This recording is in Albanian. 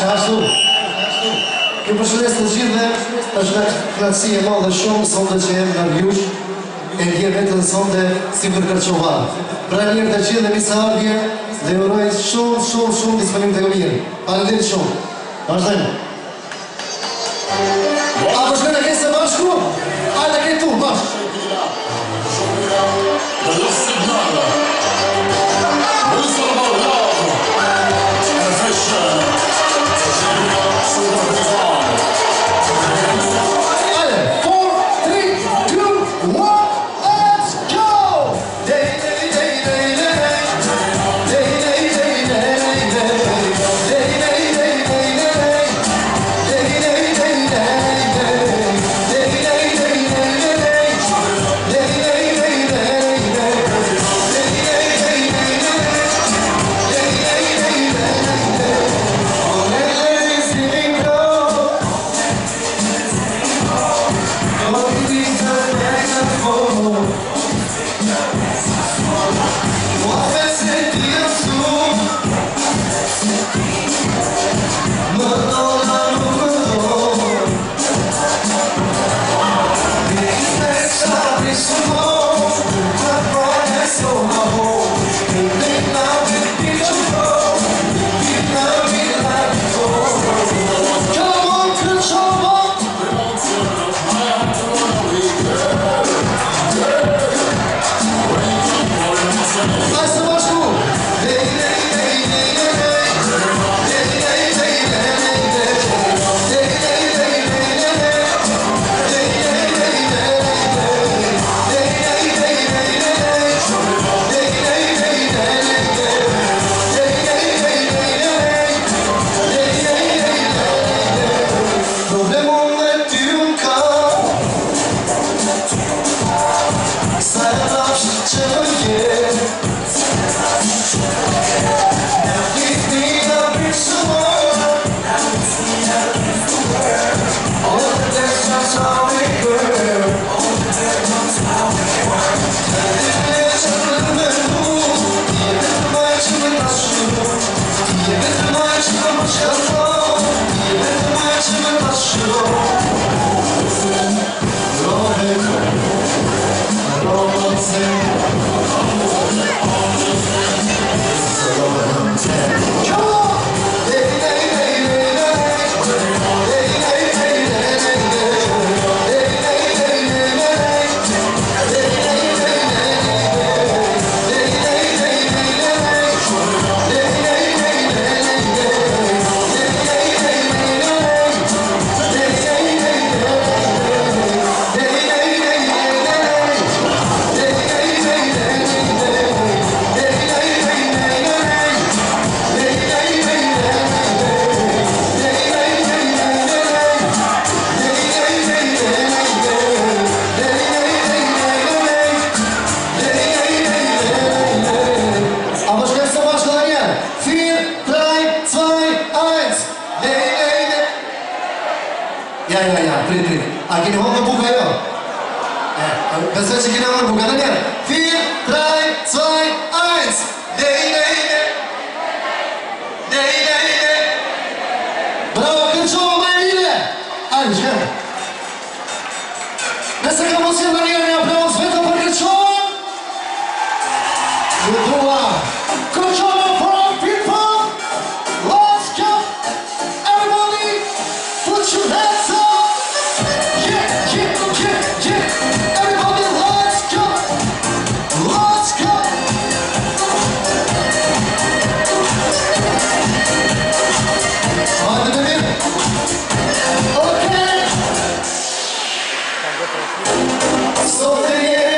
Qashtu? Këmë përshëles të gjithë dhe të shkak kratësi e malë dhe shumë sonde që jemë nga rjush e dje vetën dhe sonde si për kërqova. Pra njërë të gjithë dhe misa ardje dhe urojë shumë, shumë, shumë disponim të gëmirë. Parëndin shumë. Parëndin so one. لكن هو ابو فايا بس هاتي كده من بوكا دانيال فير دراي تساي اينز لهي لهي لهي لهي لهي براو كنشوفو مع ليلى اجل So